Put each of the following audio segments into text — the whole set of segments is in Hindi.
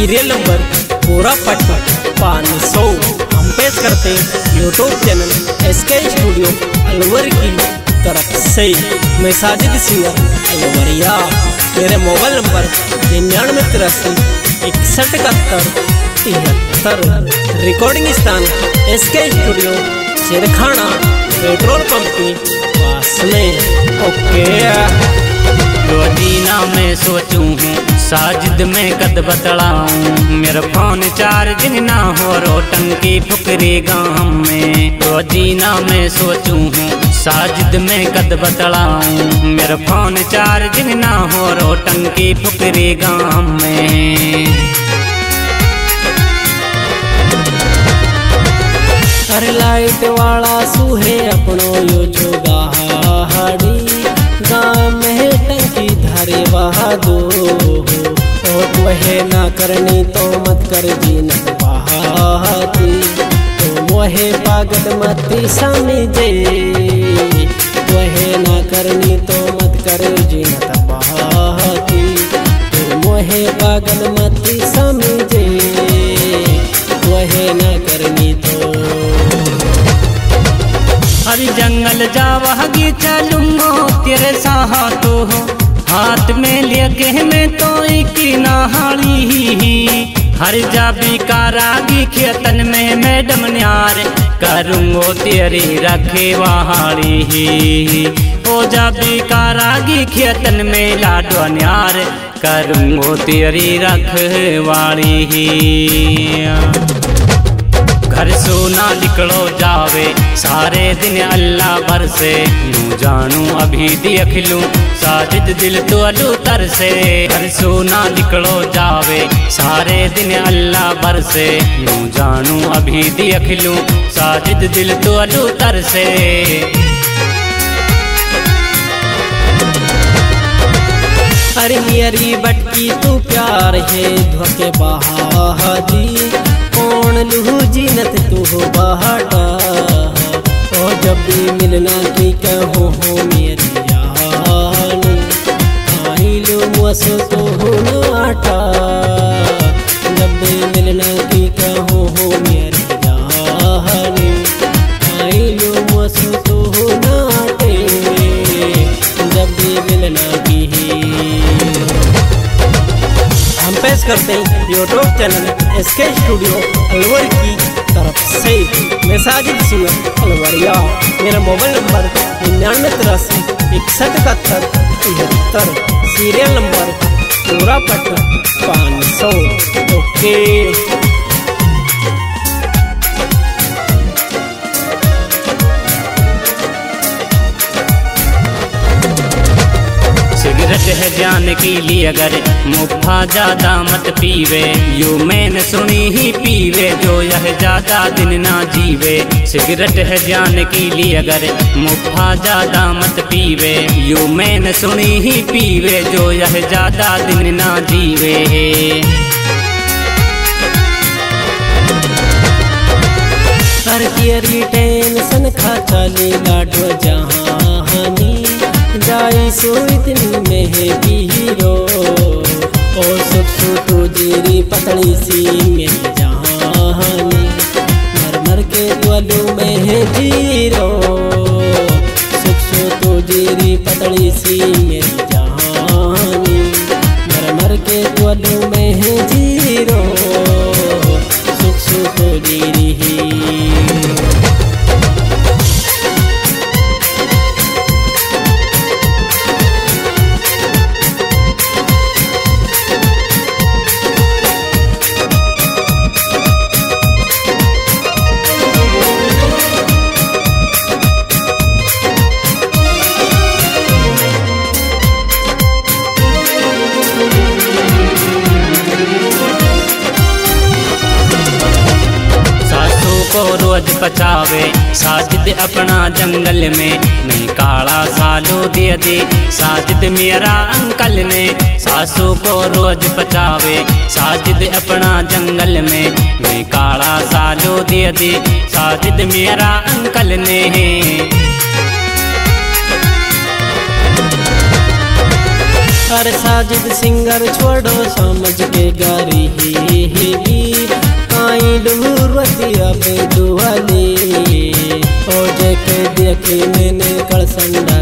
सीरियल नंबर पूरा पट्टा पाँच सौ। हम पेश करते YouTube channel S K studio Alwar की तरफ़ से। मैं साजिद सिंगर अलवरिया। मेरे मोबाइल नंबर, निन्यानवे तिरासी, इकसठ इकहत्तर, तिहत्तर। रिकॉर्डिंग स्थान S K studio शेरखाना petrol pump की पास में। ओके रोजीना मैं सोचूं हूँ साजिद में कद बतलाऊं। मेरा फ़ोन चार्ज ना हो रो टंकी फुकरी गाँव में। रोजीना मैं सोचूं हूँ साजिद में कद बतलाऊं। मेरा फ़ोन चार्ज ना हो रो टंकी फुकरी गाँव में। अरे लाइट वाला सूहे अपनो यो जो मोहे पागल मती समझे वहे ना करनी तो मत कर बहाती तो मोहे पागल मती समझे वहे ना करनी तो। हर जंगल जावागी चलूंगो, तेरे साथ हो। हाथ में लेके मैं तो एक नहाड़ी हर जाबी कारागी खेतन में मैडम न्यार। करूंगो तेरी रखे वहाड़ी ओ जाबी कारागी खेतन में लाडो न्यार। करूंगो तेरी रखवाड़ी घर सोना निकलो जावे। सारे दिन अल्लाह बरसे। यूँ जानू अभी देख लूँ साजिद दिल तो अलू तर से घर सोना निकलो जावे। सारे दिन अल्लाह बरसे। यूँ जानू अभी देख लूँ साजिद दिल तो अलू तर से अरे मेरी बटकी, तू प्यार है धोके बहादी कौन लूहू जीनत तू हो बहाटा? ओ जब भी मिलना की कहो हो मेरी यानी आई लो मस तो हो नाटा। हैं YouTube channel S K studio Alwar की तरफ़ से मैं साजिद सिंह अलवरिया मेरा मोबाइल नंबर निन्यानवे तिरासी इकसठ इकहत्तर तिहत्तर सीरियल नंबर पूरा पटना पाँच सौ ओके सिगरेट है जान की लिए अगर मुफा ज़्यादा मत पीवे। यू मैंने सुनी ही पीवे, जो यह ज़्यादा दिन ना जीवे। सिगरेट है जान की लिए अगर मुफ्फा ज़्यादा मत पीवे। यू मैंने सुनी ही पीवे, जो यह ज़्यादा दिन ना जीवे। हर टेंशन खा चली लाडो जहानी जाई सो इतनी में है हीरो। ओ सुख सुटू जीरी पतली सी मेरी जहानी मर मर के द्वलू में ज़ीरो सुख सुटू जीरी पतली सी मेरी जंगल में। मैं काला सालू दे दे साजिद मेरा अंकल ने। सासू को रोज पचावे। साजिद अपना जंगल में। मैं काला सालू दे दे साजिद मेरा अंकल ने। अरे साजिद सिंगर छोड़ो, समझ के गारी ही ही ही। आई डूरवती अब दुआली। ओ जेके देखी मैंने कलसंडा की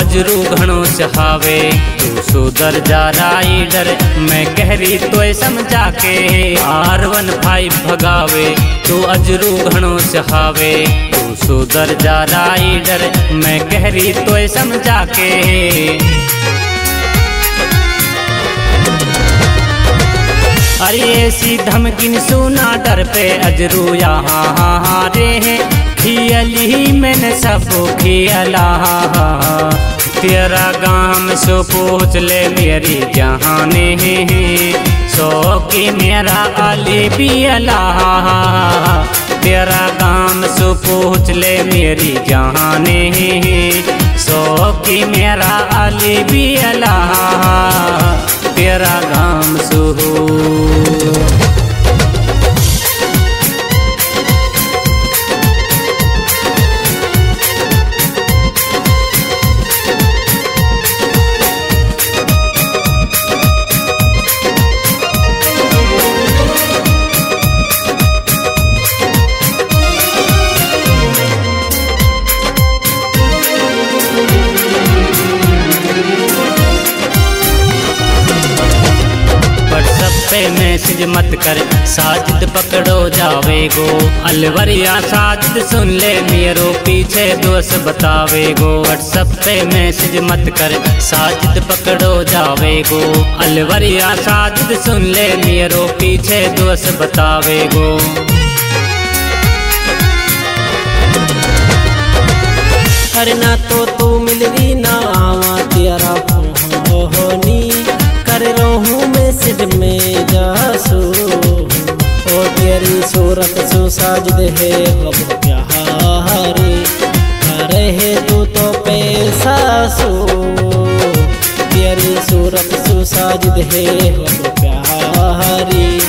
अजरू घणो चहावे तू सुधर जा राइडर मैं कहरी तो समझा के आर वन फाइव भगावे, तू अजरू घणो चहावे तू सुधर जा राइडर मैं कहरी तो समझा के अरे ऐसी धमकिन सुना डर पे अजरू यहाँ रे हैं। खियली मैंने सब खियला। तेरा गाम सो पूछ ले मेरी जहाने सो की मेरा अली बियला तेरा गाम सो पूछ ले मेरी जहाने सो की मेरा अली बियला तेरा गाम सुहू जावे गो अलवरिया साजिद सुन ले, मेरो पीछे दोस्त बतावे गो व्हाट्सएप पे मैसेज मत कर, साजिद पकड़ो जावे गो अलवरिया साजिद सुन ले, मेरो पीछे दोस्त बतावे गो अरे ना तो तू मिल रही ना आवा तेरा होनी कर रहूँ मैसेज में जासू ओ तेरी सूरत सु दे है अब प्यारे। करे है तू तो पैसा सो। तेरी सूरत सु दे है अब प्यारी।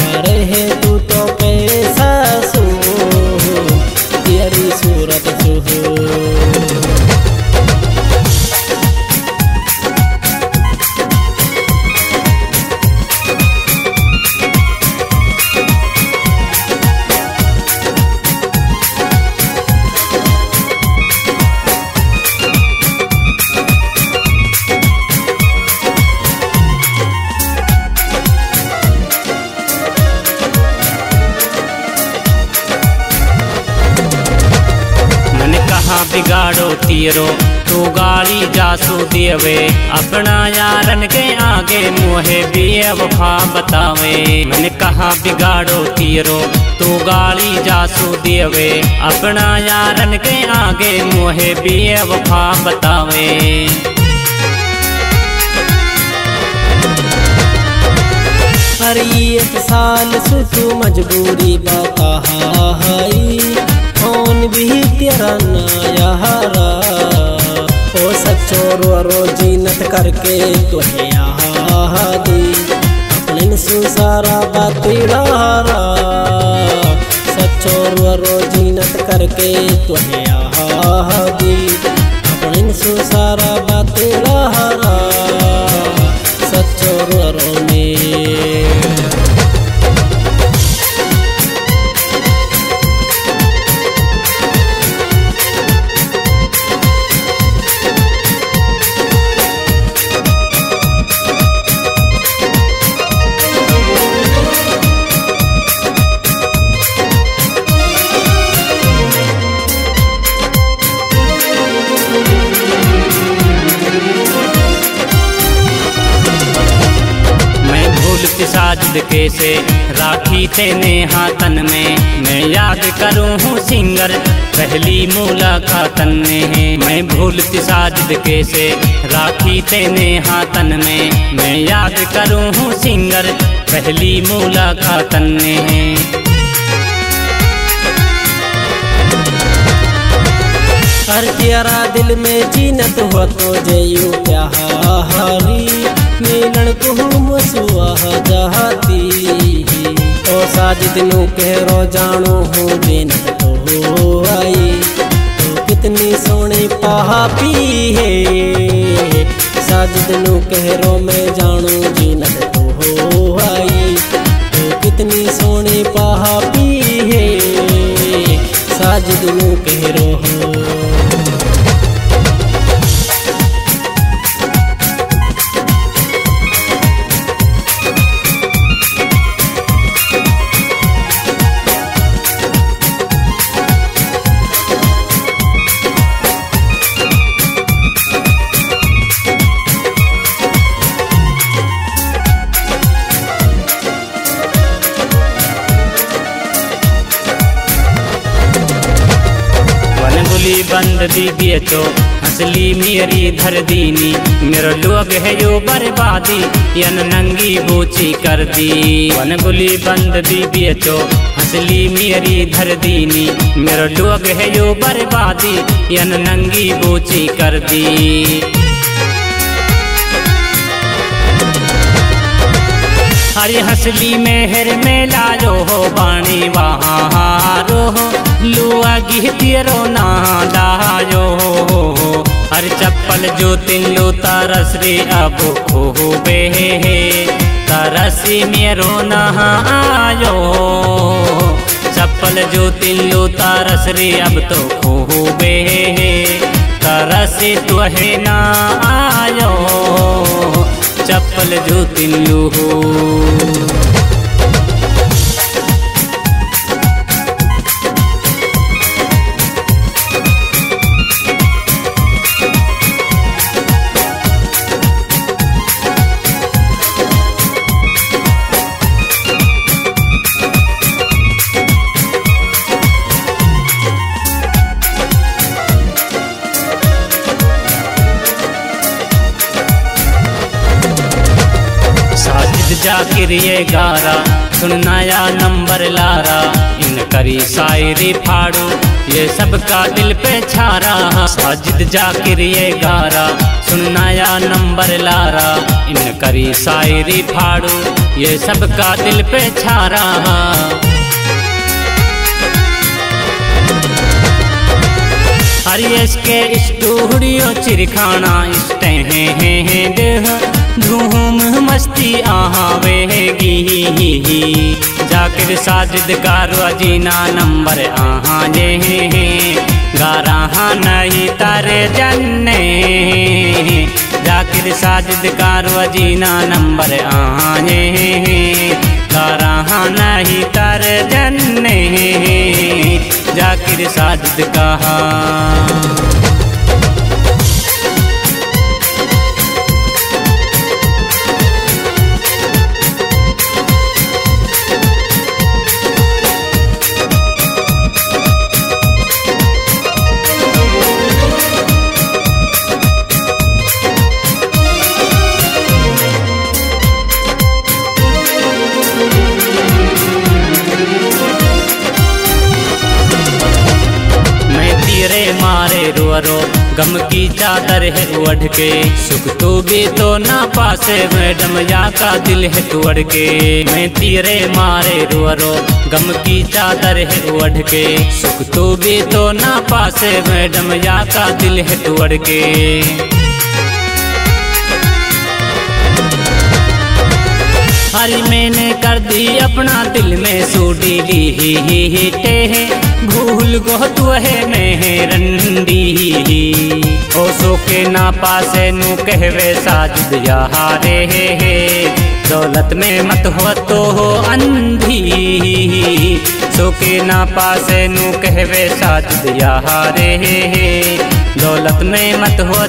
करे है तू तीरो तू गाली जासू दियवे अपना यारन के आगे मुहे बिये वफा बतावे। मन कहा, बिगाड़ो तीरो, तू गाली जासू दियवे अपना यारन के आगे मुहे बिये वफा बतावे। अरे एक साल से तू मजबूरी बता हाई कौन भी तेरा नयारा ओ सच्चो रो रो जीनत करके तुहे यहाँ दी अपने सु सारा बातीड़ारा सच्चो रो रो जीनत करके तुहे यहाँ दी अपने सु सारा बातीड़ारा सच्चो रो रो में साजिद के से राखी तेने हाथन में। मैं याद करूँ हूँ सिंगर, पहली मुलाकातन में। मैं भूलती साजिद के से राखी तेने हाथन में। मैं याद करूँ हूँ सिंगर, पहली मुलाकातन में। हर तेरा दिल में जीनत हो तो जयू प्यारी। मिलन को मसुआ जहाती। ओ साजिद नु कहरो जानो हूँ जीनत तो आई। तो कितनी सोनी पहापी है साजिद नु कहरो मैं जानू जीनत तो आई। तो कितनी सोनी पहापी है साजिद नु कहरो बंद दीदी तो हंसली मेरी धर दीनी मेरो लोग है यो बर्बादी, यन नंगी बूची कर दी। वन गुली बंद दीदी तो हंसली मेरी धर दीनी मेरो लोग है यो बर्बादी, यन नंगी बूची कर दी। हरी हंसली मेहर में लायो हो बाणी, वहाँ रो लुआ गिहतियरो ना हर चप्पल जो तिन लो रे अब खो बे तरसी मेरो ना आयो चप्पल जो तिन लो रे अब तो खो बे तरसी तो है ना आयो चप्पल जो तिल्लू हो ये गारा, सुन नया नंबर लारा। इन करी शायरी फाड़ू, ये सबका दिल पे छारा। साजिद जाकिर ये गारा, सुन नया नंबर लारा। इन करी शायरी फाड़ू, ये सबका दिल पे छारा। हरियस के स्टूडियो चिरखाना स्टैंड धूम मस्ती आवेगी जाकिर साजिद कारवा जीना नंबर आहा जे गारा नहीं तारे जन्ने जाकिर साजिद कारवा जीना नंबर आहा जे गारा नहीं तारे जन्ने जाकिर साजिद कहा गम की चादर है उड़ के सुख तो भी तो ना पासे, मैडम, या का दिल है तुअड़ के मैं तीरे मारे रुअरो, गम की चादर है उड़ के सुख तो भी तो ना पासे, मैडम, या का दिल है तुअड़ के हरी मैंने कर दी, अपना दिल में सूडी ली। ही ही ही टे भूल गो तू है मेहरंडी ओ सो के ना पासे नु कहवे साजिद हारे। हे हे दौलत में मत हो तो हो अंधी। सो के ना पासे नु कहवे साजिद हारे। हे हे दौलत में मत हो